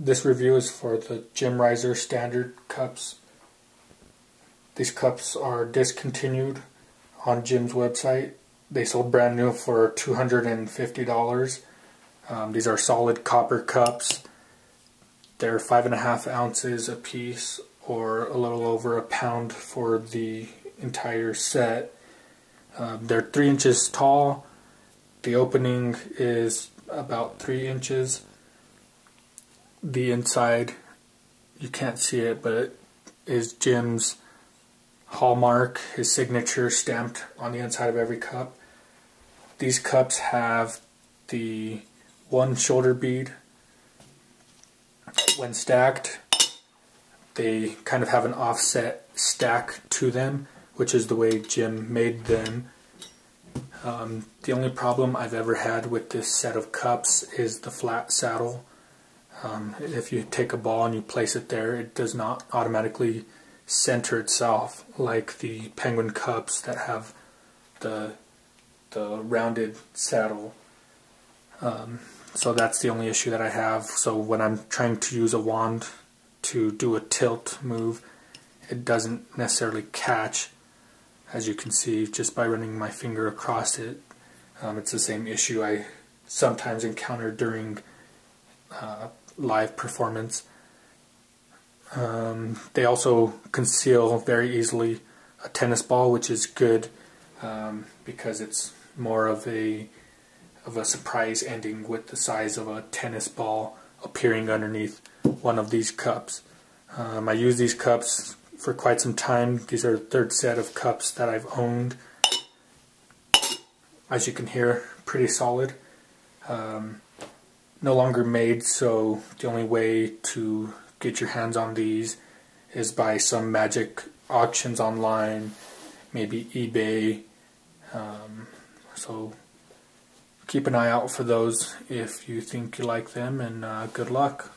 This review is for the Jim Riser standard cups. These cups are discontinued on Jim's website. They sold brand new for $250. Um, these are solid copper cups. They're five and a half ounces a piece or a little over a pound for the entire set. Um, they're three inches tall. The opening is about three inches the inside, you can't see it, but it is Jim's hallmark, his signature stamped on the inside of every cup. These cups have the one shoulder bead. When stacked, they kind of have an offset stack to them, which is the way Jim made them. Um, the only problem I've ever had with this set of cups is the flat saddle. Um, if you take a ball and you place it there, it does not automatically center itself like the penguin cups that have the the rounded saddle. Um, so that's the only issue that I have. So when I'm trying to use a wand to do a tilt move, it doesn't necessarily catch, as you can see just by running my finger across it. Um, it's the same issue I sometimes encounter during uh, live performance. Um, they also conceal very easily a tennis ball, which is good um, because it's more of a of a surprise ending with the size of a tennis ball appearing underneath one of these cups. Um, I use these cups for quite some time. These are the third set of cups that I've owned. As you can hear, pretty solid. Um, no longer made, so the only way to get your hands on these is by some magic auctions online, maybe eBay. Um, so keep an eye out for those if you think you like them, and uh, good luck.